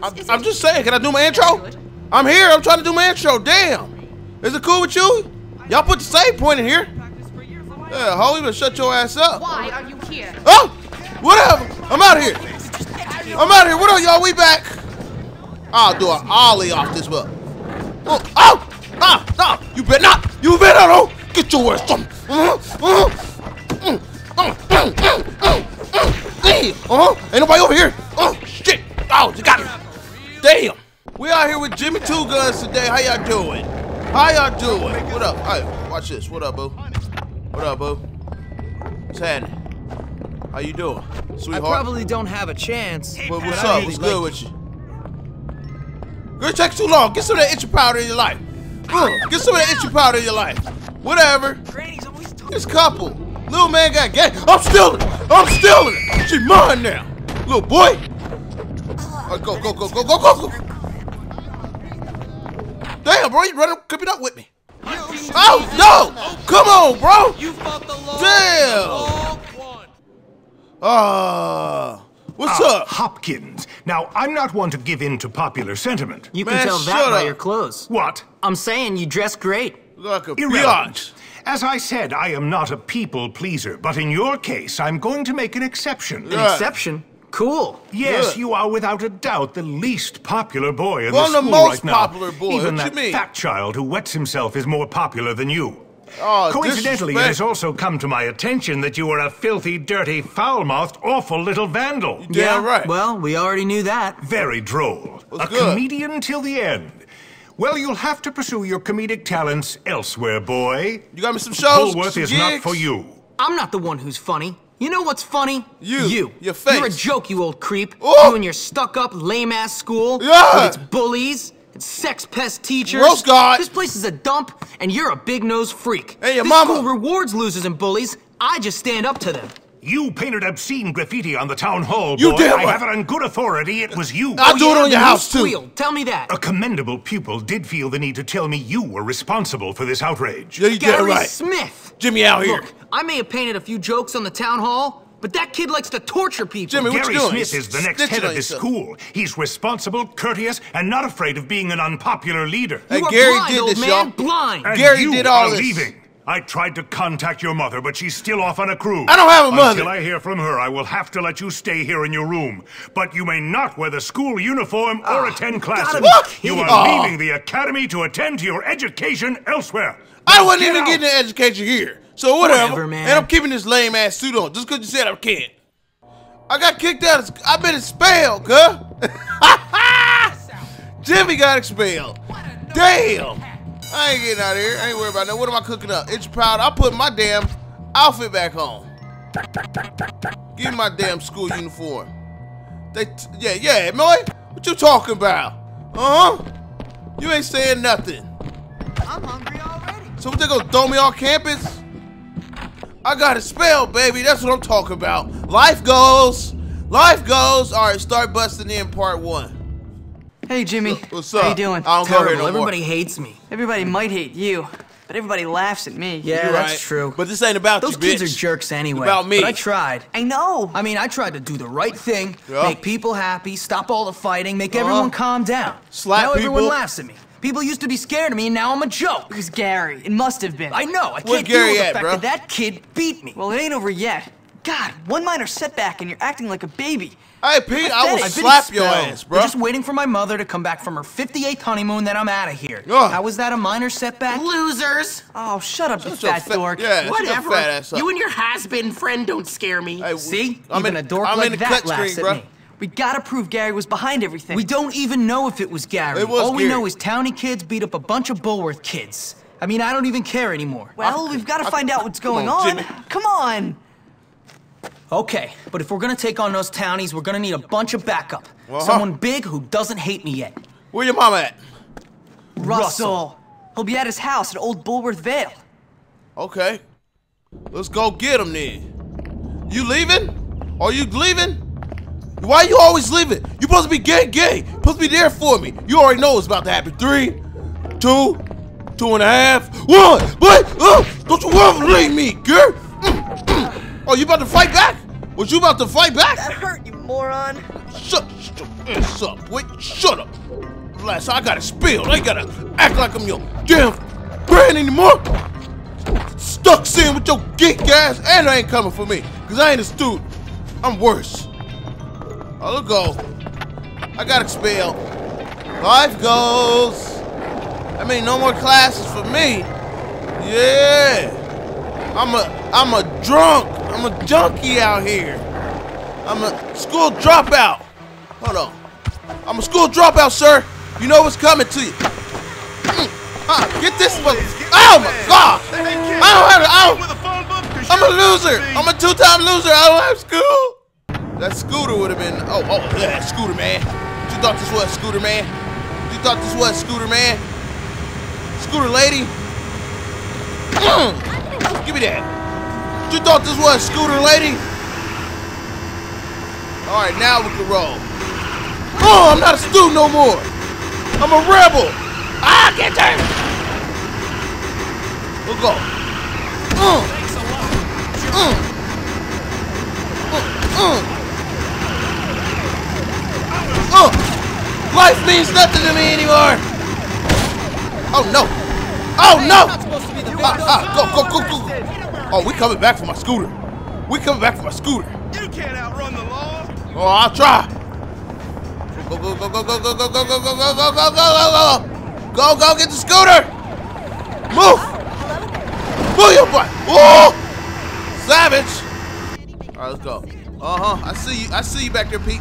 Hopkins, I'm, I'm just saying, can I do my intro? I'm here. I'm trying to do my intro. Damn. Is it cool with you? Y'all put the save point in here. Yeah, ho, you better shut your ass up. Why are you here? Oh, whatever. I'm out of here. I'm out of here. What up, y'all? We back. I'll do an ollie off this one. Oh, oh, ah, no. You better not. You better not. Oh, get your ass some. Uh, uh, mm, mm, mm, mm, mm, mm. Damn. Uh-huh. Ain't nobody over here. Oh, shit. Oh, you got me. Damn. We out here with Jimmy Two Guns today. How y'all doing? How y'all doing? What up? Hey, watch this. What up, boo? What up, boo? What's happening? How you doing, sweetheart? I sweetheart? probably don't have a chance. What, but what's up? really What's like good with you? Girl, it takes too long. Get some of that itchy powder in your life. Get some of that itchy powder in your life. Whatever. Granny's always talking. This couple. Little man got gay. I'm stealing it. I'm stealing it. She mine now. Little boy. All right, go, go, go, go, go, go, go. Damn, bro, you running, keeping up with me. Oh, no! Come on, bro! You fought the law. Damn. The law won. Ah, what's Ah, up? Hopkins. Now, I'm not one to give in to popular sentiment. You Man, can tell shut that by your clothes. What? I'm saying you dress great. Like a Irrelevant. biatch. As I said, I am not a people pleaser, but in your case, I'm going to make an exception. An Yeah. exception. Cool. Yes, Good. you are without a doubt the least popular boy in Well, the I'm the most right now. popular boy. Even What you that mean? fat child who wets himself is more popular than you. Oh, Coincidentally, it has also come to my attention that you are a filthy, dirty, foul-mouthed, awful little vandal. Yeah, right. Well, we already knew that. Very droll. What's a good? comedian till the end. Well, you'll have to pursue your comedic talents elsewhere, boy. You got me some shows? Bullworth some is not for you. I'm not the one who's funny. You know what's funny? You. You. Your face. You're a joke, you old creep. Oh. You and your stuck-up, lame-ass school. Yeah. With its bullies and sex pest teachers. Roast God. This place is a dump, and you're a big-nosed freak. Hey, your this mama. school rewards losers and bullies. I just stand up to them. You painted obscene graffiti on the town hall, You boy. damn I have it on good authority it was you. I do it oh, on your You house, too. Tell me that. A commendable pupil did feel the need to tell me you were responsible for this outrage. Yeah, you did Gary right. Smith. Jimmy out here. Look, I may have painted a few jokes on the town hall, but that kid likes to torture people. Jimmy, what Gary you doing? Smith is the next head of this school. He's responsible, courteous, and not afraid of being an unpopular leader. Hey, you are Gary blind, did old this, man, y'all. blind. And Gary you did all are this. leaving. I tried to contact your mother, but she's still off on a cruise. I don't have a mother. Until I hear from her, I will have to let you stay here in your room. But you may not wear the school uniform or ah, attend classes. be You are kidding. leaving ah. the academy to attend to your education elsewhere. I wasn't get even out. getting an education here. So whatever. Whatever, man. And I'm keeping this lame ass suit on just because you said I can't. I got kicked out. of- I've been expelled, huh? Jimmy got expelled. Damn. I ain't getting out of here. I ain't worried about that. What am I cooking up? Itch powder. I'm putting my damn outfit back on. Give me my damn school uniform. They, t- yeah, yeah, boy. What you talking about? Uh huh. You ain't saying nothing. I'm hungry already. So what they gonna throw me off campus? I got a spell, baby. That's what I'm talking about. Life goes. Life goes. All right, start busting in part one. Hey, Jimmy. What's up? How you doing? I don't go here Terrible. no Everybody more. hates me. Everybody might hate you, but everybody laughs at me. Yeah, You're that's right. true. But this ain't about Those you, kids bitch. are jerks anyway. about me. But I tried. I know. I mean, I tried to do the right thing, Yeah. make people happy, stop all the fighting, make Uh-huh. everyone calm down. Slap now everyone laughs at me. People used to be scared of me, and now I'm a joke. It was Gary. It must have been. I know. I Where can't Gary deal with the at, fact bro? that that kid beat me. Well, it ain't over yet. God, one minor setback and you're acting like a baby. Hey, Pete, I will I've I've been slap your ass, bro. We're just waiting for my mother to come back from her 58th honeymoon, then I'm out of here. Ugh. How was that a minor setback? Losers! Oh, shut up, you Shut your fat fat- dork. Yeah, Whatever. fat ass up. You and your has-been friend don't scare me. Hey, See? I'm Even in, a dork I'm like in the that cut laughs screen, at bro. me. We gotta prove Gary was behind everything. We don't even know if it was Gary. It was All we know is Townie kids beat up a bunch of Bullworth kids. I mean, I don't even care anymore. well, we've gotta find out what's going on, on. Come on. Okay, but if we're gonna take on those townies, we're gonna need a bunch of backup. Uh-huh. Someone big who doesn't hate me yet. Where your mama at? Russell. He'll be at his house at Old Bullworth Vale. Okay. Let's go get him then. You leaving? Are you leaving? Why you always leaving? You supposed to be gay, gay. Supposed to be there for me. You already know what's about to happen. Three, two, two and a half, one. But uh, don't you ever leave me, girl. Mm, mm. Oh, you about to fight back? Was you about to fight back? That hurt, you moron. Shut, sh- Shut ass up, boy. Shut up. Last I got it spilled. I ain't gotta act like I'm your damn friend anymore. Stuck sitting with your geek ass, and I ain't coming for me, cause I ain't a student. I'm worse. Look go. I got expelled. Life goes. I mean, no more classes for me. Yeah. I'm a I'm a drunk. I'm a junkie out here. I'm a school dropout. Hold on. I'm a school dropout, sir. You know what's coming to you. Uh, get this one. Oh my god. I don't have to, I don't, I'm a loser. I'm a two-time loser. I don't have school. That scooter would have been. Oh, oh, yeah, scooter man. You thought this was scooter man? You thought this was scooter man? Scooter lady? Mm. Give me that. You thought this was scooter lady? All right, now we can roll. Oh, I'm not a student no more. I'm a rebel. Ah, get there. We'll go. Mm. Mm. Mm. Mm. Life means nothing to me anymore. Oh no. Oh no. Ah, ah, go, go, go, go. Oh, we coming back for my scooter. We coming back for my scooter. You can't outrun the law. Oh, I'll try. Go, go, go, go, go, go, go, go, go, go, go, go, go, go, go, go. Go, go, get the scooter. Move. Move your butt. Whoa. Savage. All right, let's go. Uh-huh. I see you. I see you back there, Pete.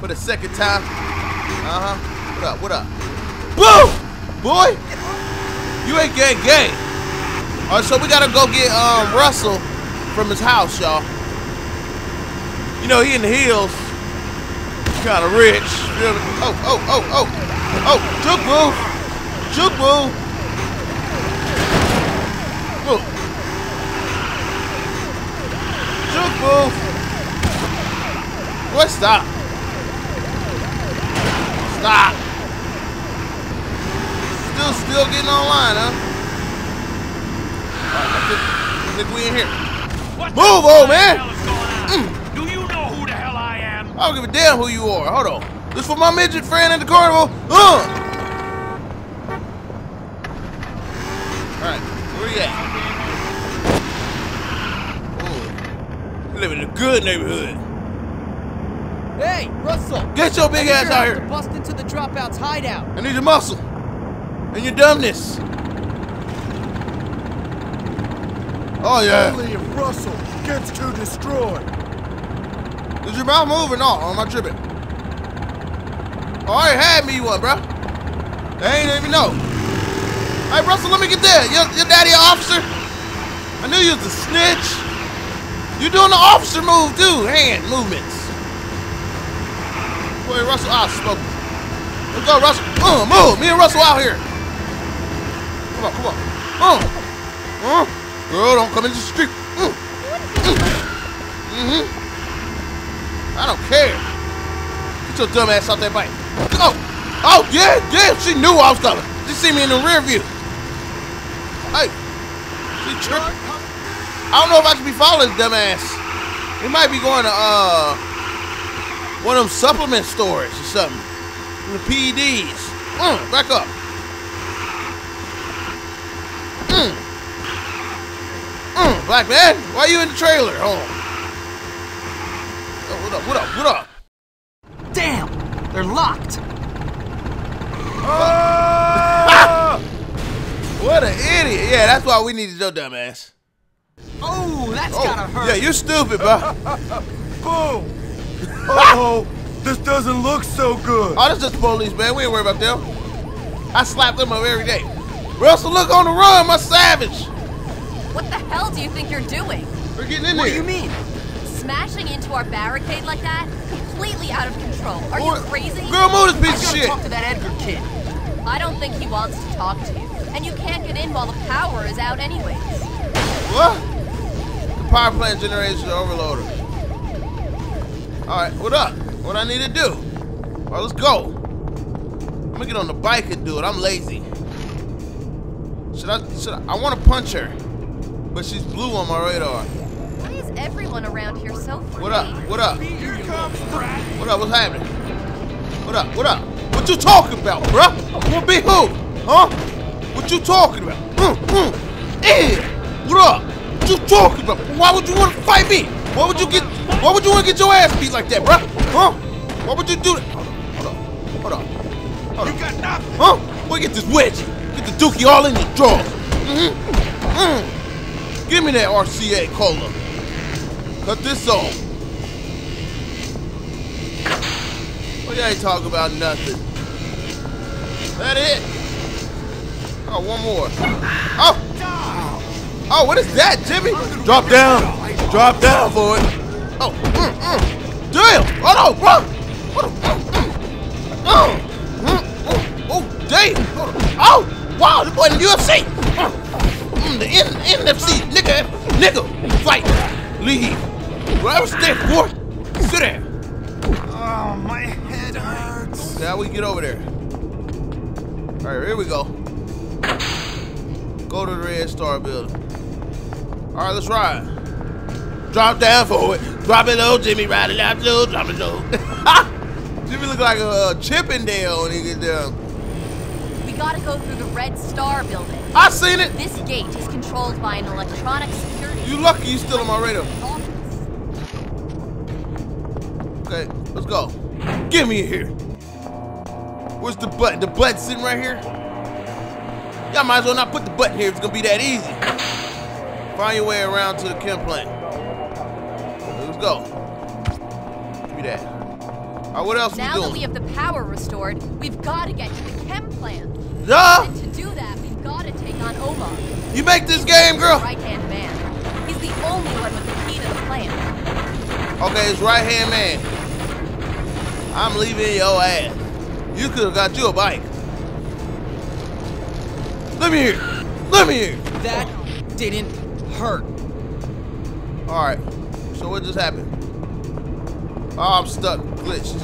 For the second time. Uh-huh. What up? What up? Boom! Boy! You ain't gay gay. All right, so we gotta go get um Russell from his house, y'all. You know, he in the hills. Kind of rich. You know what I mean? Oh, oh, oh, oh. Oh, juke boo, Juke boo. Move. Juke move. Boy, stop. Stop. Still, still getting online, huh? Right, I think, I think we in here. What Move, old man. Do you know who the hell I am? I don't give a damn who you are. Hold on. This for my midget friend in the carnival. Uh. All right, where you at? Ooh. Live in a good neighborhood. Hey, Russell! Get your big ass out out to here. bust into the dropouts hideout. I need your muscle and your dumbness. Oh yeah. Only if Russell gets to destroy. Is your mouth moving? No, am I tripping? Oh, I already had me one, bro. They ain't even know. Hey, Russell, let me get there. Your, your daddy an officer? I knew you was a snitch. You doing the officer move too, hand movements. Boy, Russell, ah, smoke. Let's go, Russell. Uh, move. Me and Russell out here. Come on, come on. Uh, uh. Girl, don't come into the street. Uh, mm-hmm. I don't care. Get your dumb ass out that bike. Oh, oh yeah, yeah. She knew I was coming. She see me in the rear view. Hey, she tripping. I don't know if I should be following this dumb ass. We might be going to uh one of them supplement stores or something. The PEDs. Mm, back up. Mm. Mm, black man, why you in the trailer? Hold on. Oh, what up? What up? What up? Damn! They're locked! What an idiot! Yeah, that's why we needed your dumb ass. Oh, that's Oh, gotta hurt! yeah, you're stupid, bro. Boom. Uh-oh. This doesn't look so good. Oh, that's just the police, man. We ain't worried about them. I slap them up every day. Russell, look on the run, my savage. What the hell do you think you're doing? We're getting in What do you mean? Smashing into our barricade like that? Completely out of control. Are you crazy? Girl, move this I piece of gotta shit. talk to that Edgar kid. I don't think he wants to talk to you. And you can't get in while the power is out anyways. What? The power plant generates the overloader. All right, what up? What I need to do? Right, let's go. I'm gonna get on the bike and do it. I'm lazy. Should I? Should I? I want to punch her, but she's blue on my radar. Why is everyone around here so free? What up? What up? Here comes Brat. What up? What's happening? What up? What up? What you talking about, bruh? Wanna be who? Huh? What you talking about? Mm, mm. Yeah. What up? What you talking about? Why would you want to fight me? Why would you get? Why would you want to get your ass beat like that, bruh? Huh? Why would you do? Hold on, Hold on, Hold up. You got nothing. Huh? Boy, get this wedgie. Get the dookie all in your jaw. Mm-hmm. Mm. Give me that RCA cola. Cut this off. Well, you ain't talking about nothing. That it? Oh, one more. Oh! Oh, what is that, Jimmy? Drop down. Drop down for it. Oh, mm, mm. Damn! Oh, no, bro! Mm, mm. Oh, mm, oh, damn! Oh, wow, this boy in the UFC! Mm, the N NFC, nigga, nigga, fight, leave. Whatever step for, sit there. Oh, my head hurts. How we get over there? All right, here we go. Go to the Red Star building. All right, let's ride. Drop down for it. Drop it low, Jimmy. Ride it out low. Drop it low. Jimmy look like a uh, Chippendale when he get down. We gotta go through the Red Star building. I seen it. This gate is controlled by an electronic security. You lucky you still on my radar. Okay, let's go. Give me in here. Where's the button? The button sitting right here? Y'all might as well not put the button here. It's gonna be that easy. Find your way around to the chem plant. Let's go. Give me that. All right, what else Now we that we have the power restored, we've gotta get to the chem plant. Yeah? And to do that, we've gotta take on Omar, You make this game, girl? right hand man. He's the only one with the key to the plant. Okay, it's right hand man. I'm leaving your ass. You could have got you a bike. Let me hear. Let me hear. That didn't hurt. All right. So what just happened? Oh, I'm stuck. Glitched.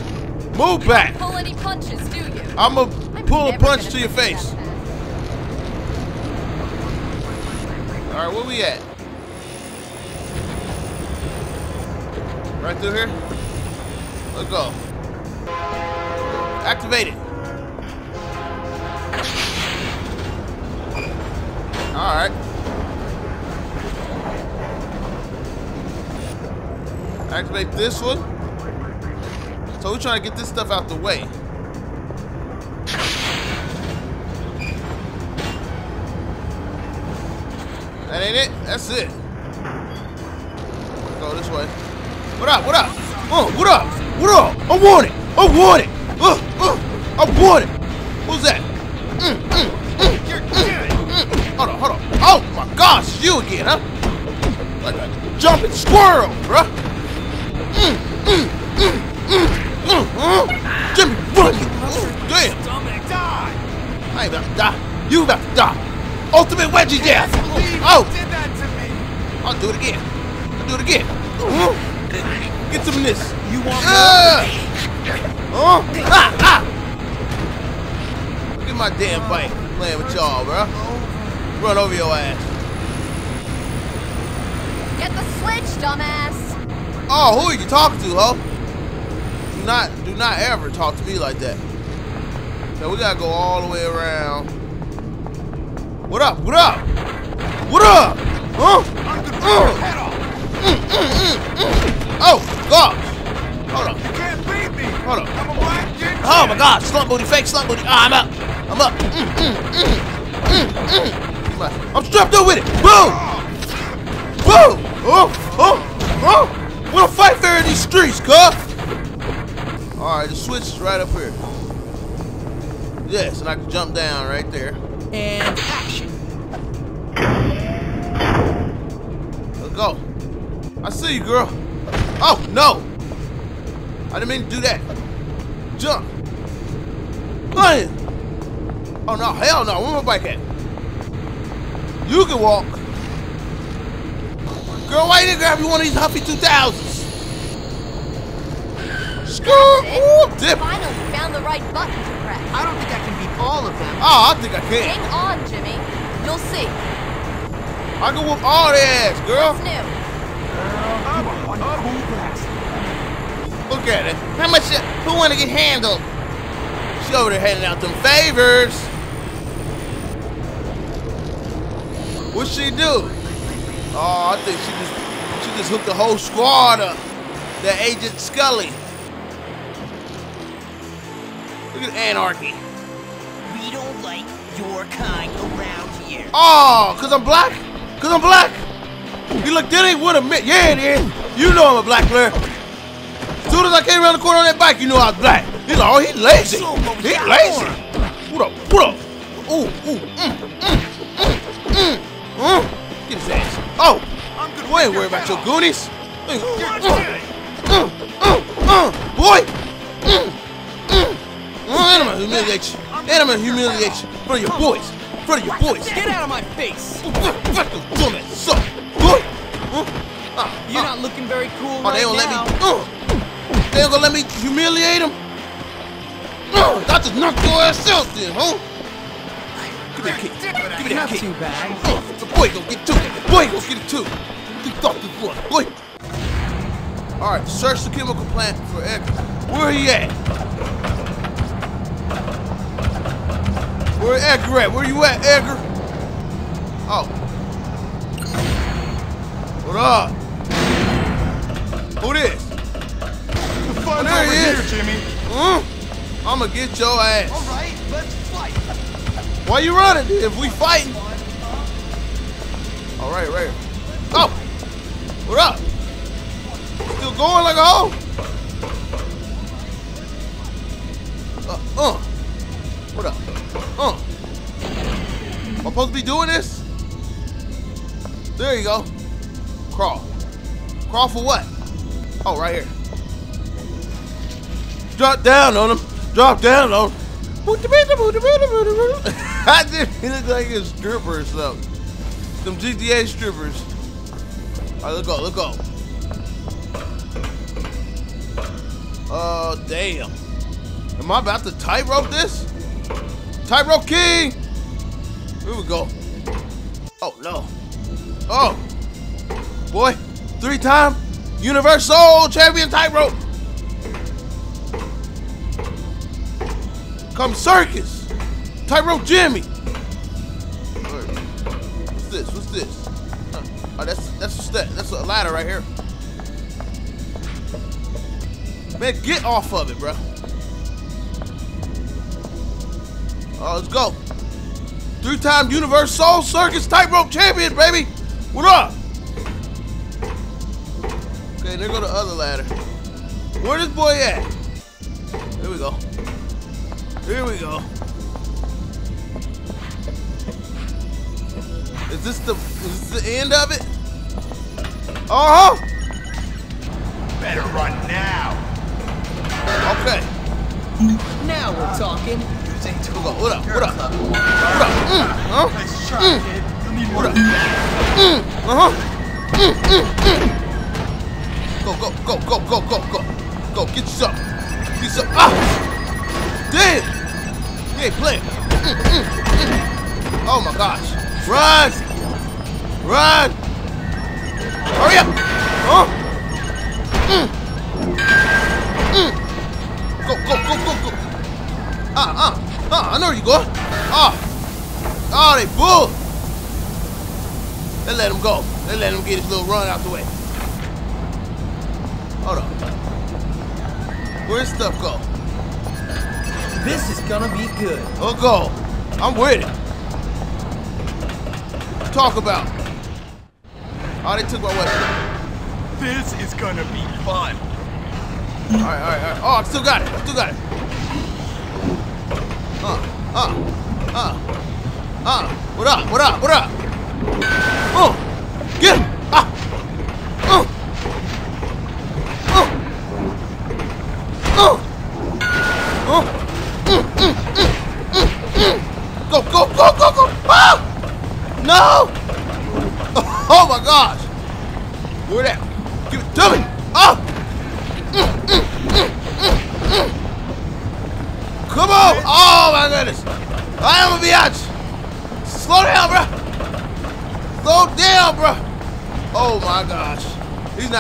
Move back. Pull any punches, do you? I'm gonna pull a punch gonna your face. All right, where we at? Right through here. Let's go. Activate it. All right. Activate this one. So we're trying to get this stuff out the way. That ain't it. That's it. Go this way. What up? What up? Oh, what up? What up? I want it. I want it. Uh, uh, I want it. Who's that? Mm, mm, mm, You're dead. mm. Hold on, hold on. Oh my gosh, you again, huh? Like a jumping squirrel, bruh. Mm, mm, mm, mm, mm, mm. Jimmy, run. Damn. I ain't about to die. You about to die. Ultimate wedgie death. Oh. You did that to me. I'll do it again. I'll do it again. Uh-huh. Get some of this. You want Uh. Huh? Ah, ah. Look at my damn bike playing with y'all, bro. Run over your ass. Get the switch, dumbass. Oh, who are you talking to, ho? Do not, do not ever talk to me like that. So we gotta go all the way around. What up? What up? What up? Huh? I'm gonna Uh. rip your. Oh, gosh. Hold on. You can't beat me. Hold on. I'm a black. Oh my god, slump booty, fake slump booty. Ah, I'm up. I'm up. Mm, mm, mm, mm, mm. I'm strapped up with it. Boom! Boom! Oh, oh, oh! We don't fight fair in these streets, cuz. Alright, the switch is right up here. Yes, and I can jump down right there. And action. Let's go. I see you, girl. Oh, no! I didn't mean to do that. Jump. Run! Oh, no, hell no. Where my bike at? You can walk. Girl, why you didn't grab you one of these Huffy 2000s? Screw! Ooh, I'm. Finally found the right button to press. I don't think I can beat all of them. Oh, I think I can. Hang on, Jimmy. You'll see. I can whoop all their ass, girl. What's new? I'm a one cool bastard. Look at it. How much? Uh, who want to get handled? She over there handing out them favors. What she do? Oh, I think she just she just hooked the whole squad up. The Agent Scully. Look at anarchy. We don't like your kind around here. Oh, cause I'm black? Cause I'm black? You look, that ain't what a minute. Yeah, it is. You know I'm a black player. As soon as I came around the corner on that bike, you know I was black. He's like, oh, he lazy. He lazy. What up? What up? Ooh, ooh, mm, mm, mm, mm, mm. Get his ass. Oh, I'm we ain't worried about your goonies. Boy. I'm gonna humiliate you. And I'm gonna humiliate you in front of your boys. In front of your boys. Get out of my face! Fuck those dumbass so boy. You're not looking very cool Oh, they don't now. let me. Uh, they ain't gonna let me humiliate him. I just knocked your ass out then, huh? Give me that kick. Give me that Not too bad. Uh, the boy gonna get two. Boy gonna get it too. You thought this boy, boy. All right, search the chemical plant for Edgar. Where he at? Where Edgar at? Where you at, Edgar? Oh. What up? Who this? The fun's There over he here, is. Jimmy. Huh? I'ma get your ass. All right, let's fight. Why you running? If we fighting. All right, right. Oh, what up? Still going like a hoe? Uh, uh. What up? Uh. Am supposed to be doing this? There you go. Crawl. Crawl for what? Oh, right here. Drop down on him. Drop down on him. I did he look like a stripper or something. Some GTA strippers. Alright, look go, look go. Oh, damn. Am I about to tightrope this? Tightrope king! Here we go. Oh, no. Oh. Boy, three-time Universal Champion tightrope. Come circus. Tightrope Jimmy. What's this? What's this? Oh, that's that's a step. That's a ladder right here. Man, get off of it, bro. Oh, let's go. Three-time UniverSoul Circus Tightrope Champion, baby. What up? Okay, there go the other ladder. Where this boy at? Here we go. Here we go. Is this the is this the end of it? Uh huh. Better run now. Okay. Now we're talking. Using What up? What up? What up? What up? Mm, huh? Nice try, kid. You'll need more than that. Mm, uh huh. Mm, mm, mm. Go, go, go, go, go, go, go. Go, get some. Get some. Ah! Damn! Mm, mm. Oh my gosh. Run! Run! Hurry up! Huh? Mm. Mm. Go, go, go, go, go. Ah, ah, ah, I know where you going. Ah. Oh, they bull. They let him go. They let him get his little run out the way. Hold on. Where's stuff go? This is gonna be good. Oh, go. I'm with it. Talk about. Oh, they took my weapon. This is gonna be fun. All right, all right, all right. Oh, I still got it. I still got it. Uh, uh, uh, uh. What up? What up? What up? Oh, get him!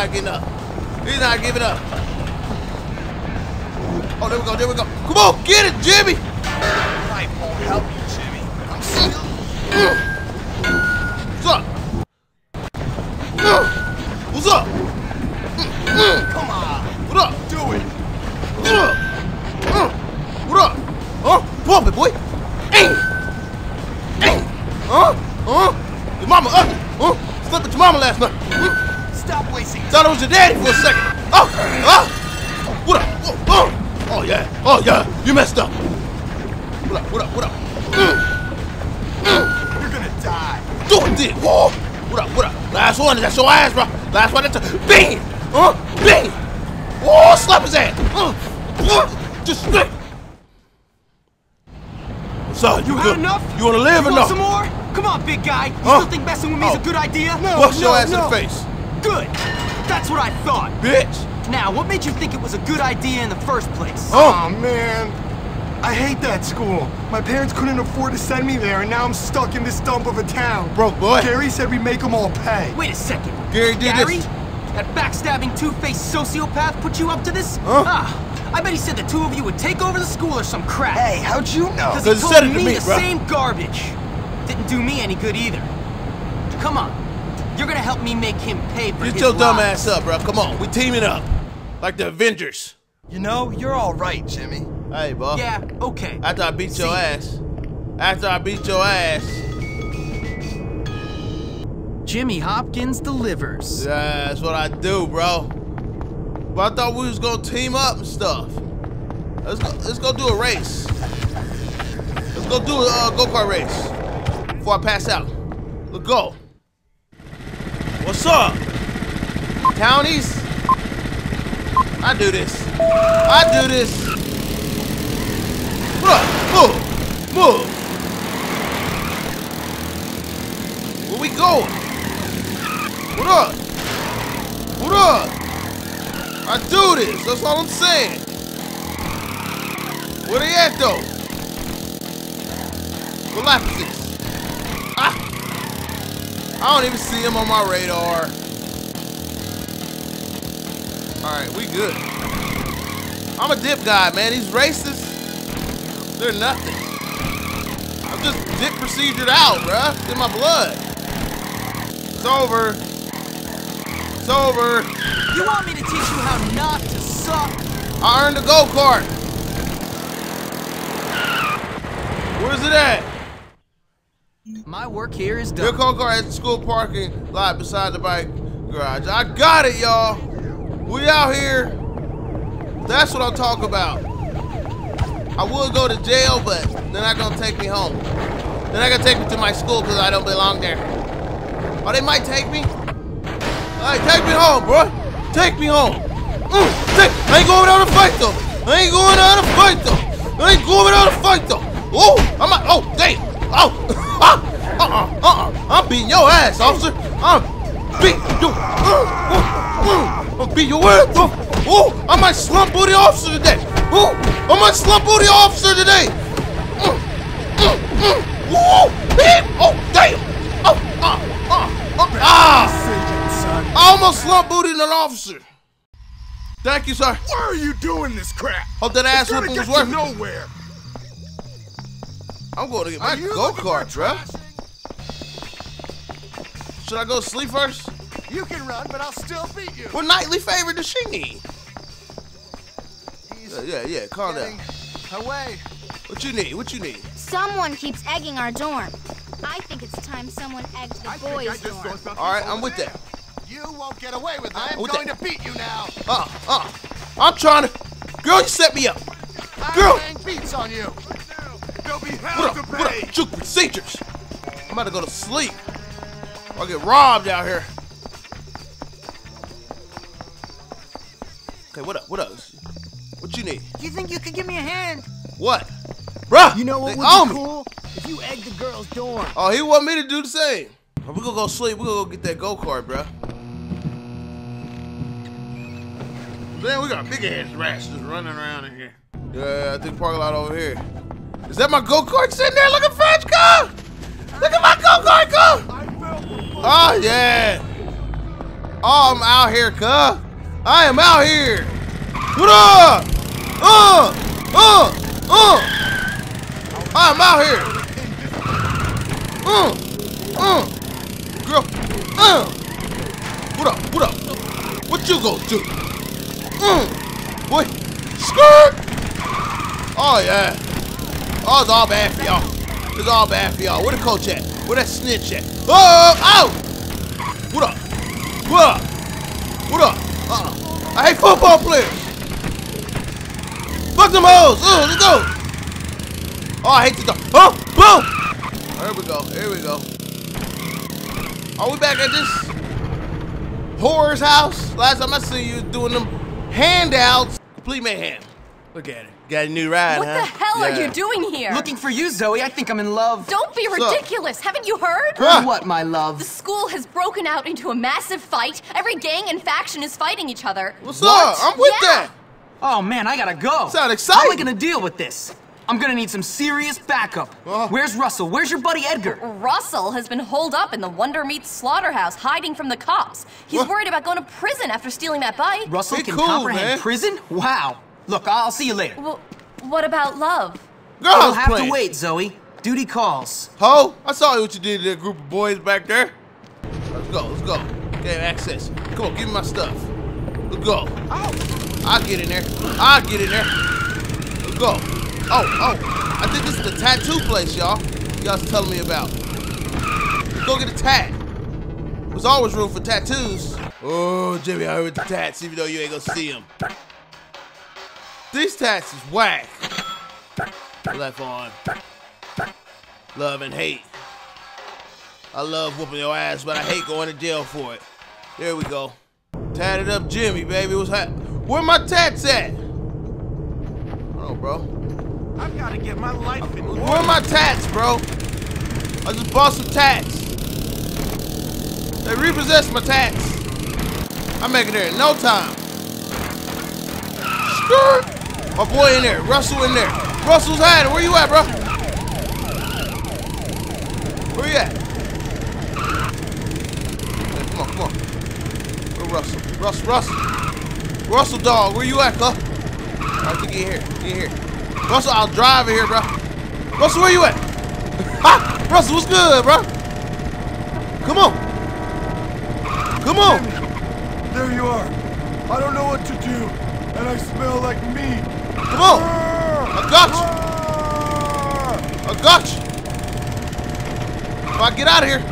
Not getting up. He's not giving up. Oh, there we go, there we go. Come on, get it, Jimmy. Life won't help you, Jimmy. I'm still. Is Oh. a good idea? Bust your ass in the face, Good. That's what I thought. bitch. Now, what made you think it was a good idea in the first place? Huh? Oh man. I hate that school. My parents couldn't afford to send me there, and now I'm stuck in this dump of a town. Bro, boy. Gary said we make them all pay. Wait a second. Gary did Gary? this. That backstabbing two-faced sociopath put you up to this? Huh? Ah, I bet he said the two of you would take over the school or some crap. Hey, how'd you know? Because he he told said it to me me, the bruh. same garbage. Didn't do me any good either. Come on. You're gonna help me make him pay for Get his your dumb lies. ass up, bro. Come on. We teaming up. Like the Avengers. You know, you're all right, Jimmy. Hey, bro. Yeah, okay. After I beat your ass. After I beat your ass. Jimmy Hopkins delivers. Yeah, that's what I do, bro. But I thought we was gonna team up and stuff. Let's go, let's go do a race. Let's go do a uh, go-kart race. Before I pass out. Let's go. What's up? Townies? I do this. I do this. Move. Move. Where we going? What up? What up? I do this. That's all I'm saying. Where they at though? What this? Ah! I don't even see him on my radar. Alright, we good. I'm a dip guy, man. These races, they're nothing. I'm just dip procedured out, bruh. It's in my blood. It's over. It's over. You want me to teach you how not to suck? I earned a go kart. Where's it at? My work here is Your done. go kart at the school parking lot beside the bike garage. I got it, y'all. We out here. That's what I'm talking about. I would go to jail, but they're not gonna take me home. They're not gonna take me to my school because I don't belong there. Oh, they might take me. Hey, take me home, bro. Take me home. Mm, take, I ain't going down to fight though. I ain't going down to fight though. I ain't going down to fight though. Oh, I'm out. Oh, damn. Oh, uh, uh, uh, uh-uh. I'm beating your ass, officer. I'm beating you. Uh, uh, uh, I'm beating your ass. Oh, oh, I might slump booty officer today. Oh, I might slump booty officer today. Mm, mm. Whoa, beep. Oh, damn. Oh, uh, uh, uh, ah. I almost slump booted an officer. Thank you, sir. Why are you doing this crap? Hope that ass whooping was worth it. nowhere. I'm going to get my go-kart, bruh. Trash? Should I go sleep first? You can run, but I'll still beat you. What nightly favor does she need? He's Yeah, yeah, yeah. Calm getting down. away. What you need? What you need? Someone keeps egging our dorm. I think it's time someone egged the I think I boys' just dorm. saw something All right, I'm with there. that. You won't get away with that. I'm with going that. to beat you now. Uh, uh. I'm trying to. Girl, you set me up. I'm Girl. laying beats on you. There'll be hell What to up? What pay. up? Juke procedures. I'm about to go to sleep. I'll get robbed out here. Okay, what up? What up? What you need? Do you think you could give me a hand? What? Bruh! You know what they would own be me. cool? If you egg the girl's dorm. Oh, he want me to do the same. We're gonna go sleep. We're gonna go get that go kart, bruh. Man, we got big ass rats just running around in here. Yeah, I think parking lot over here. Is that my go kart sitting there looking French car? Look at my go kart car! Oh yeah. Oh, I'm out here, cuz. I am out here. What up? Uh, uh, uh. I'm out here. Uh, uh. Girl, uh. What up, what up? What you gonna do? Uh. Boy, skirt. Oh, yeah. Oh, it's all bad for y'all. It's all bad for y'all. Where the coach at? Where that snitch at? Oh, ow! What up? What up? What up? Uh-uh. I hate football players. Fuck them hoes. Ugh, let's go. Oh, I hate this dog. Oh, oh. boom. There we go. Here we go. Are we back at this whore's house? Last time I seen you doing them handouts. Complete mayhem. Look at it. Got a new ride, What huh? the hell are you doing here? Looking for you, Zoe. I think I'm in love. Don't be What's up? ridiculous. Haven't you heard? Huh? What, my love? The school has broken out into a massive fight. Every gang and faction is fighting each other. What's What? up? I'm with Yeah. that. Oh man, I gotta go. Sound How am I gonna deal with this? I'm gonna need some serious backup. Uh. Where's Russell? Where's your buddy Edgar? Russell has been holed up in the Wonder Meat slaughterhouse, hiding from the cops. He's What? worried about going to prison after stealing that bike. Russell Be can cool, comprehend man. prison? Wow. Look, I'll see you later. Well, what about love? Girls We'll have playing. to wait, Zoe. Duty calls. Ho, I saw what you did to that group of boys back there. Let's go, let's go. Get access. Come on, give me my stuff. Let's go. I'll get in there. I'll get in there. Let's go. Oh, oh. I think this is the tattoo place, y'all. Y'all was telling me about. Let's go get a tat. There's always room for tattoos. Oh, Jimmy, I heard the tats, even though you ain't gonna see them. These tats is whack. Left on. Love and hate. I love whooping your ass, but I hate going to jail for it. There we go. Tatted up Jimmy, baby. What's hap- Where my tats at? Oh, bro. I've got to get my life in order. Where my tats, bro? I just bought some tats. They repossessed my tats. I'm making there in no time. Skirt. My boy in there. Russell in there. Russell's hiding. Where you at, bro? Where you at? Hey, come on, come on. Where Russell? Russell, Russell. Russell, dog. Where you at, huh? All right, get here. Get here. Russell, I'll drive in here, bro. Russell, where you at? Ha! Russell, what's good, bro? Come on. Come on. There you are. I don't know what to do, and I smell like meat. Come on. I got you. I got you. If I get out of here.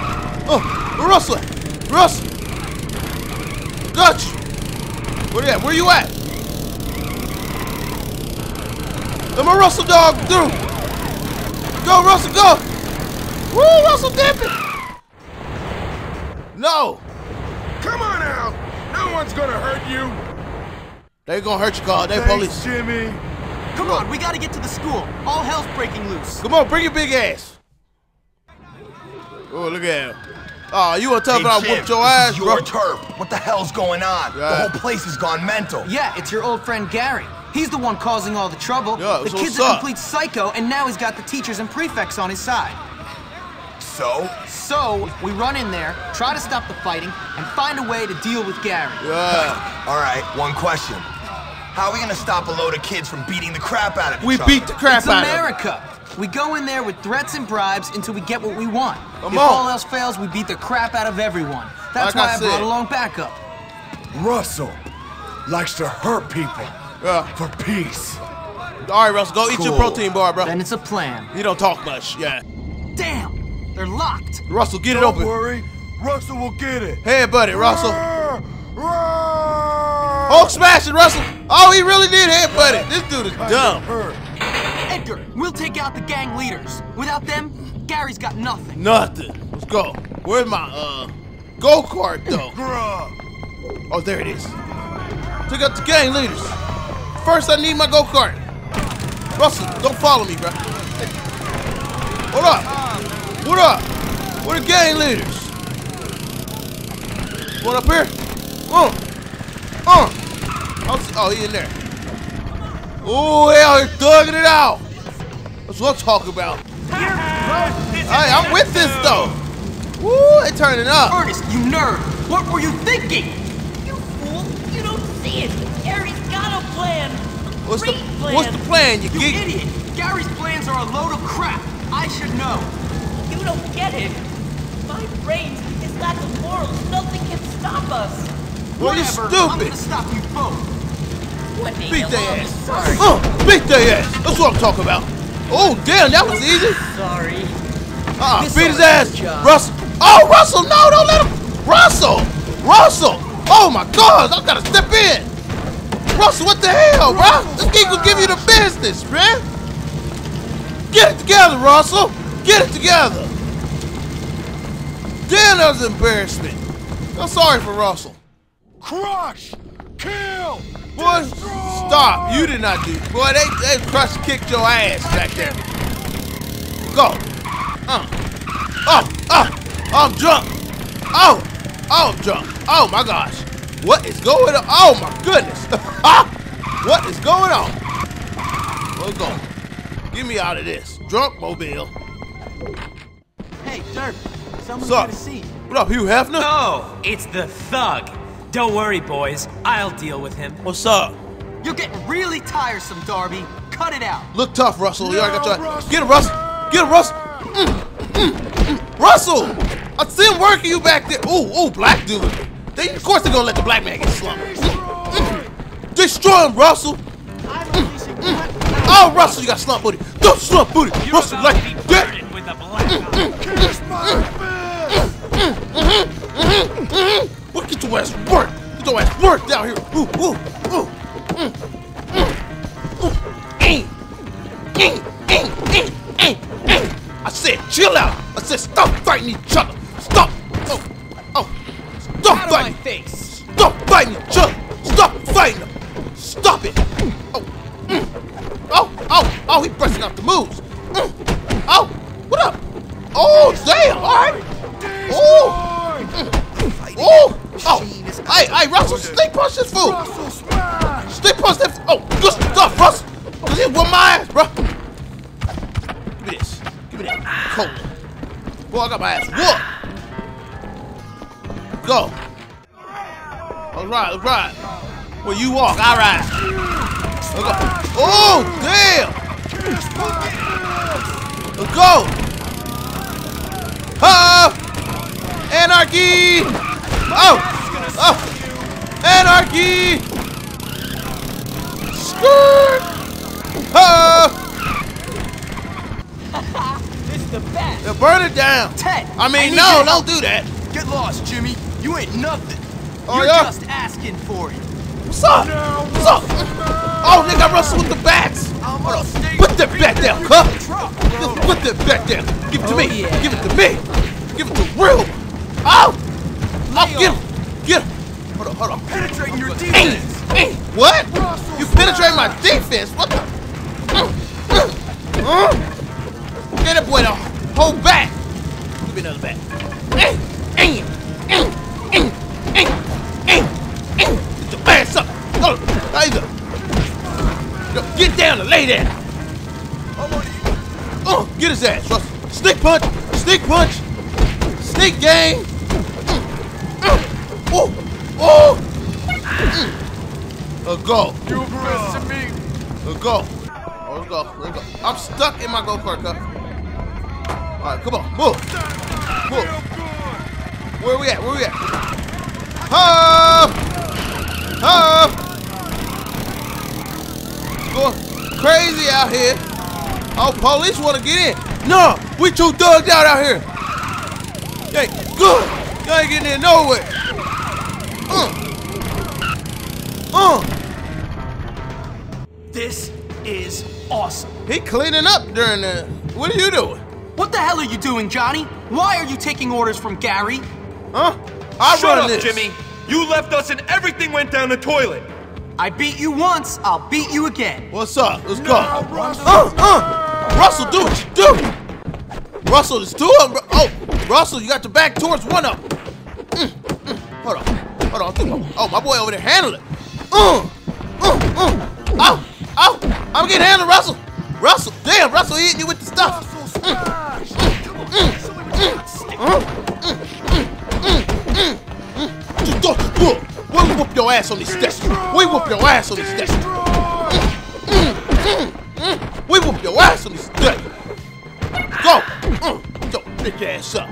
Oh, where Russell? Russell. Got you. Where you at? Where you at? Let my Russell dog through. Go, Russell, go. Woo, Russell dipping. No. Come on out. No one's gonna hurt you. They gonna hurt you, Carl. They Thanks, police. Jimmy. Come on, we gotta get to the school. All hell's breaking loose. Come on, bring your big ass. Oh, look at him. Oh, you wanna tell me I whooped your ass, your bro? turf. What the hell's going on? Yeah. The whole place has gone mental. Yeah, it's your old friend Gary. He's the one causing all the trouble. Yeah, the so kid's what's a up? complete psycho, and now he's got the teachers and prefects on his side. So? So, we run in there, try to stop the fighting, and find a way to deal with Gary. Yeah. All right, one question. How are we gonna stop a load of kids from beating the crap out of each We other? beat the crap It's out of. America. We go in there with threats and bribes until we get what we want. Come if on. all else fails, we beat the crap out of everyone. That's Like why I, said. brought along backup. Russell likes to hurt people Yeah. for peace. All right, Russell, go eat your protein bar, bro. Then it's a plan. He don't talk much. Yeah. Damn! They're locked. Russell, get it open. Don't open. worry. Russell will get it. Hey, buddy, Russell. Roar! Roar! Hulk smashing, Russell. Oh, he really did headbutt it. This dude is dumb. Edgar, we'll take out the gang leaders. Without them, Gary's got nothing. Nothing. Let's go. Where's my uh go kart though? Oh, there it is. Took out the gang leaders. First, I need my go kart. Russell, don't follow me, bro. Hey. Hold up. What up? Where the gang leaders? One up here. Uh. Uh. I'll Oh, he in there. Oh, hell, he's thugging it out. That's what I'm talking about. Hey, I'm with this though. Woo, they turning up. Earnest, you nerd! What were you thinking? You fool! You don't see it! Gary's got a plan! What's the great plan. What's the plan, you You geek? idiot! Gary's plans are a load of crap. I should know. You don't get it. My brains, his lack of morals, nothing can stop us. Well, you Whatever. I'm stupid. gonna stop you both. What made Beat you their ass. me? Sorry. Uh, beat their ass. That's what I'm talking about. Oh, damn, that was easy. Sorry. Uh, This beat his ass. good job. Russell. Oh, Russell, no, don't let him. Russell. Russell. Oh, my God. I got to step in. Russell, what the hell, bro? This geek will give you the business, man. Get it together, Russell. Get it together. Damn, that was an embarrassment. I'm sorry for Russell. Crush! Kill! Boy, stop. You did not do. Boy, they, they crush kicked your ass back there. Go. Uh. Oh, oh, I'm drunk. Oh, oh, I'm drunk. Oh my gosh. What is going on? Oh my goodness. what is going on? Let's go. Get me out of this. Drunk mobile. Hey, Derp. Someone's What's up? gonna see. What up, Hugh Hefner? Oh, it's the thug. Don't worry, boys. I'll deal with him. What's up? You're getting really tiresome, Darby. Cut it out. Look tough, Russell. You already got your. Get him, Russell. Get him, Russell. Mm, mm, mm. Russell! I see him working you back there. Ooh, ooh, black dude. They, of course they're gonna let the black man get slumped. Mm, mm. Destroy him, Russell. Mm, mm. Oh, Russell, you got slump booty. Don't slump booty. Russell, like that. Burdened with a black Kiss my fist! Well, get your ass work. Get your ass work down here. Ooh, ooh, ooh. Mm, mm. Ain't. Ain't, ain't, ain't, ain't, ain't. I said chill out. I said stop fighting each other. Stop. Oh, oh. Stop Out of my face. Stop fighting each other. Stop fighting them. Stop it. Oh, mm. oh, oh, oh, he busting out the moves. Mm. Oh, what up? Oh, damn. All right. Oh. Mm. Oh. Oh. Hey, hey, Russell, snake punch this fool. Snake punch that. Oh, good stuff, Russell. Cause it was my ass, bro. Give me this. Give me that. Cold. Boy, I got my ass whooped. Go. Alright, alright. Where you walk, I ride. Let's go. Oh, damn. Let's go. Ha! Anarchy! Oh! Oh! Anarchy! Skirt! Ha! Oh! This is the best. Yeah, burn it down. Ted, I I mean, need no, don't do that. Get lost, Jimmy. You ain't nothing. Oh, You're yeah? just asking for it. What's up? What's up? Oh, nigga, I wrestle with the bats. Hold on. Put that bat down, cup. Put that bat down. Give it to Oh, me. yeah. Give it to me. Give it to real. Oh! Oh, get him. Get him. Hold on, hold on. Penetrating your defense. hey, what? You penetrate my defense? What the? Get that boy the whole back. Give me another hey. Get your ass up. Go. Go. Go, Get down and lay there. Oh, uh, get his ass. Sneak punch. Sneak punch. Sneak game. Oh, oh. A go. You aggressive me! Let's go. Oh, let's go. Let's go. I'm stuck in my go-kart cup. All right, come on. Move. Move. Where we at? Where we at? Huh? Huh? Going crazy out here. Oh, police want to get in. No, we too thugged out out here. Ain't good. You ain't getting in nowhere. Uh. Uh. This is awesome. He cleaning up during the. What are you doing? What the hell are you doing, Johnny? Why are you taking orders from Gary? Huh? I Shut run up, this. Jimmy. You left us and everything went down the toilet. I beat you once, I'll beat you again. What's up? Let's go. Russell! Uh, uh. Russell, do what you do. Russell, there's two of them. Oh, Russell, you got the back towards one of Oh, my boy over there handled it. Uh, uh, uh. Oh, oh. I'm getting handled, Russell. Russell, damn, Russell hitting you with the stuff. Russell smash! Go. We whoop your ass on these steps. We whoop your ass on these steps. We whoop your ass on this day. Go. Mm. Yo, big ass up.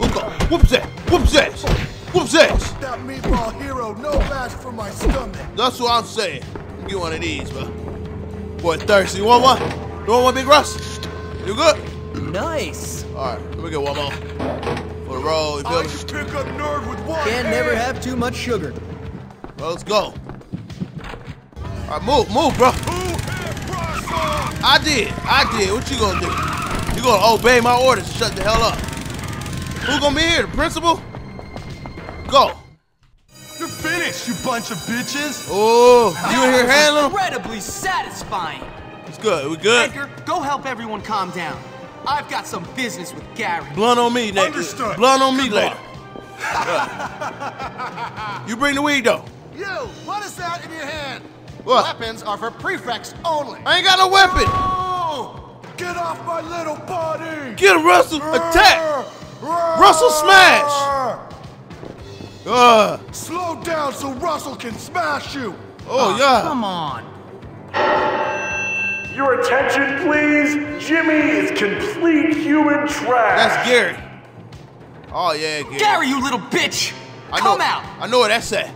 We'll go. Whoop his ass. Whoop his ass. Whoop his ass. That hero, no match for my stomach. That's what I'm saying. Get one of these, bro. Boy, thirsty. You want one? You want one, Big Russ? You good? Nice. All right, let me get one more. For the roll, you feel I me? can pick up nerd with one Can't hand. never have too much sugar. Well, let's go. All right, move, move, bro. I did, I did. What you gonna do? You gonna obey my orders? Shut the hell up. Who gonna be here? The principal? Go. You're you bunch of bitches. Oh, you in here handling? Incredibly satisfying. It's good. We good. Edgar, go help everyone calm down. I've got some business with Gary. Blunt on me, Nate. Understood. Blunt on me Good later. luck. You bring the weed though. You, what is that in your hand? What? Weapons are for prefects only. I ain't got no weapon. Oh, get off my little body. Get him, Russell. Attack. Russell smash. Uh. Slow down so Russell can smash you. Oh yeah. Come on. Your attention, please. Jimmy is complete human trash. That's Gary. Oh yeah, Gary. Gary, you little bitch! I know, Come out! I know where that's at.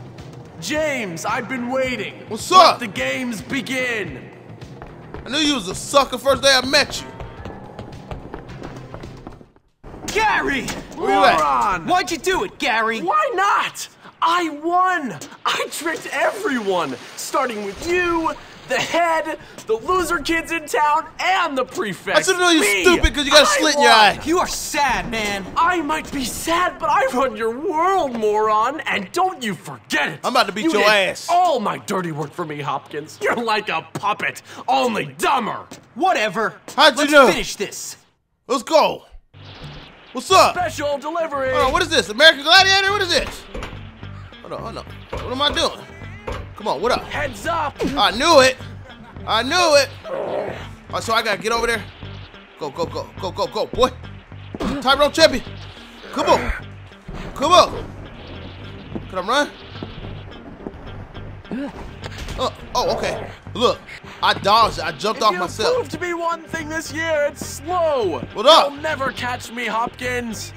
James, I've been waiting. What's Let up? the games begin. I knew you was a sucker first day I met you. Gary! Where you at? Moron! Why'd you do it, Gary? Why not? I won! I tricked everyone, starting with you, the head, the loser kids in town, and the prefect. I should know you Me! stupid because you got a slit in your eye. You are sad, man. I might be sad, but I run your world, moron, and don't you forget it. I'm about to beat You your did ass. All my dirty work for me, Hopkins. You're like a puppet, only dumber. Whatever. How'd you Let's know? finish this. Let's go. What's up? Special delivery. Hold on, what is this? American Gladiator? What is this? Hold on, hold on. What am I doing? Come on, what up? Heads up. I knew it. I knew it. All right, so I gotta get over there. Go, go, go, go, go, go, boy. Tyrone champion. Come on. Come on. Can I run? Oh, oh, okay. Look, I dodged. it. I jumped If off you myself. proved to be one thing this year, it's slow. What up? You'll never catch me, Hopkins.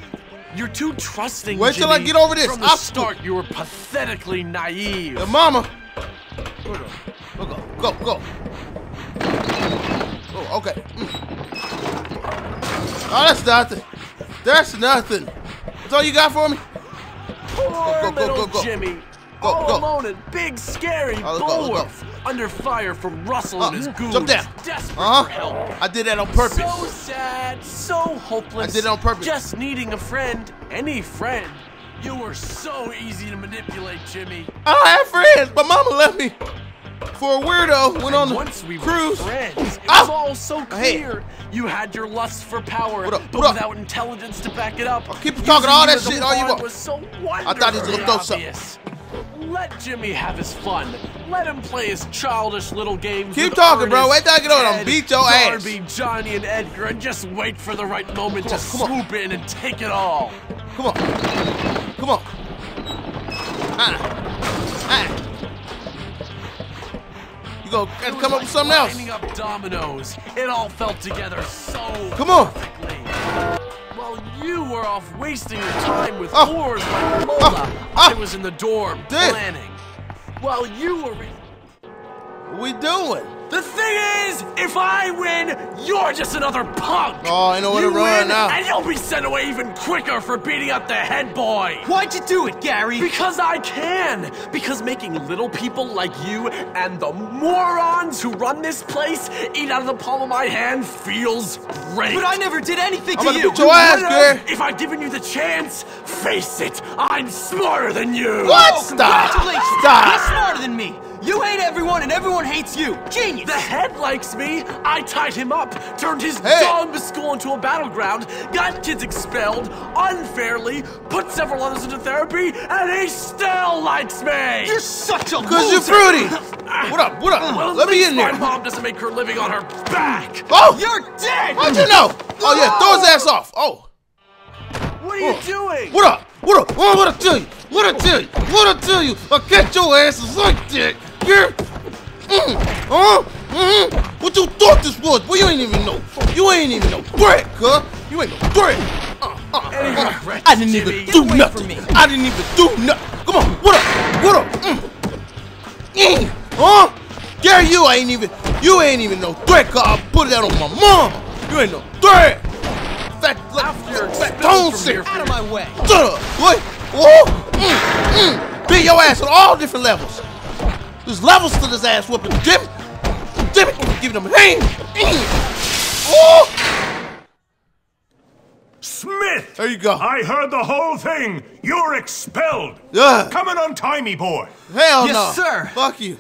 You're too trusting. Wait till I get over this From the start, you were pathetically naive. Your mama. Go, go, go, go. Oh, okay. Mm. Oh, that's nothing. That's nothing. That's all you got for me? Poor go, go, little go, go. Jimmy. Go, all go. alone in big, scary Oh, let's go. Bullworth. Under fire from Russell Uh, and his goons. jump down. Desperate Uh for help. I did that on purpose. So sad, so hopeless. I did it on purpose. Just needing a friend, any friend. You were so easy to manipulate, Jimmy. I don't have friends. My mama left me for a weirdo. Went on the Once we cruise. were friends, it Ow! was all so clear. You had your lust for power, What up, but what up? without intelligence to back it up. I'll keep talking all that shit all you want. Was so I thought he was gonna throw something. Let Jimmy have his fun. Let him play his childish little games. Keep talking, bro. Earnest, Wait till I get on. I'm Ted, beat your ass. Darby, Johnny, and Edgar, and just wait for the right moment Come to on, come on. swoop in and take it all. Come on. Come on. Ah. Ah. You gonna come up with something else. up dominoes. It all fell together so Come on. You were off wasting your time with Oh. like ah. Lola, Oh. I Oh. was in the dorm Dude. planning. While you were in What we doing? The thing is, if I win, you're just another punk. Oh, I know where you to run win, now. and you'll be sent away even quicker for beating up the head boy. Why'd you do it, Gary? Because I can. Because making little people like you and the morons who run this place eat out of the palm of my hand feels great. But I never did anything I'm to about to you. beat your ass, Would've Gary. If I'd given you the chance, face it, I'm smarter than you. What? Oh, Stop. congratulations. Stop. You're smarter than me. You hate everyone and everyone hates you. Genius. The head likes me. I tied him up, turned his Hey. dog school into a battleground, got kids expelled unfairly, put several others into therapy, and he still likes me. You're such a Cause you're loser. fruity. What up? What up? Well, Let me in there. My mom doesn't make her living on her back. Oh! You're dead. How'd you know? Oh yeah, throw his ass off. Oh. What are you Oh. doing? What up? What up? Oh, what I tell you? What I tell you? What I tell you? I'll catch your asses like that. Yeah. Mm. Huh? Mm-hmm. What you thought this was? Well, you ain't even know. You ain't even no threat, huh? You ain't no threat. Uh, uh, uh. I didn't even do nothing. I didn't even do nothing. Come on, what up? What up? Mm. Mm. Huh? Dare you ain't even, you ain't even no threat, cuz I'll put that on my mom. You ain't no threat. Fat, fat, fat tone sick. Out of my way. Shut up, boy. Whoa. Mm, mm. Beat your ass on all different levels. There's levels to this ass whooping. Damn it. Damn it. Give them a hand. Oh. Smith! There you go. I heard the whole thing. You're expelled. Yeah. Come and untie me, boy. Hell Yes, no. sir. Fuck you.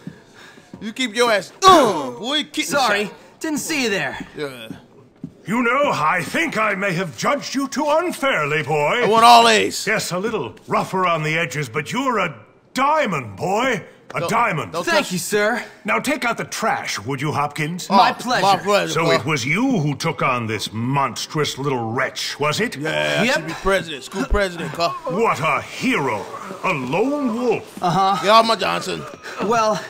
You keep your ass. Uh, boy, keep Sorry, didn't see you there. Yeah. You know, I think I may have judged you too unfairly, boy. I want all A's. Yes, a little rough around the edges, but you're a diamond, boy. A Don't- diamond. don't Thank you, sir. Now take out the trash, would you, Hopkins? My Oh, pleasure. My pleasure. So bro. it was you who took on this monstrous little wretch, was it? Yeah, I Yep. should be president, school president, cuz. What a hero! A lone wolf. Get off my Johnson. Well,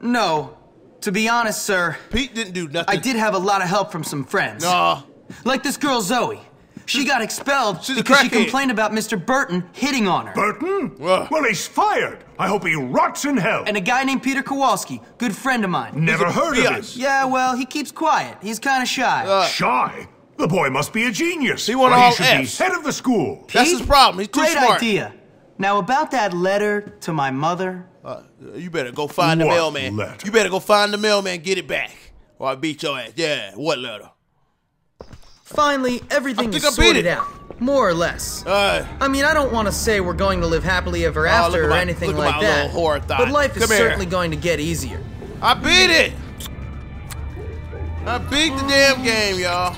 no. To be honest, sir, Pete didn't do nothing. I did have a lot of help from some friends. Nah. Like this girl Zoe. She got expelled She's because she complained about Mr. Burton hitting on her. Burton? Well. Well, he's fired. I hope he rots in hell. And a guy named Peter Kowalski, good friend of mine. Never He's heard of him. Yeah, well, he keeps quiet. He's kind of shy. Uh, Shy. The boy must be a genius. He want or all he should Fs. be head of the school. That's his problem. He's too Great smart. idea. Now, about that letter to my mother. Uh, you better go find the mailman. letter? You better go find the mailman, get it back, or I beat your ass. Yeah, what letter? Finally, everything is sorted out. More or less. Uh, I mean, I don't want to say we're going to live happily ever Oh, after at or my- anything like that. little whore thigh. But life is Come here. certainly going to get easier. I beat it. I beat the damn game, y'all.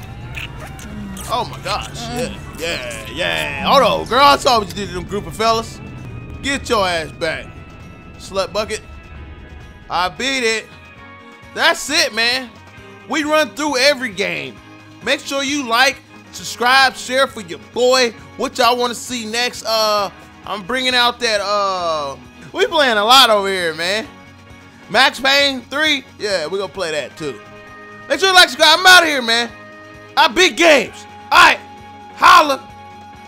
Oh my gosh. Yeah, yeah, yeah. Hold on, girl. I saw what you did to them group of fellas. Get your ass back. Slut bucket. I beat it. That's it, man. We run through every game. Make sure you like, subscribe, share for your boy. What y'all want to see next? Uh, I'm bringing out that uh, we playing a lot over here, man. Max Payne 3, yeah, we're gonna play that too. Make sure you like, subscribe. I'm out of here, man. I beat games. All right, holla.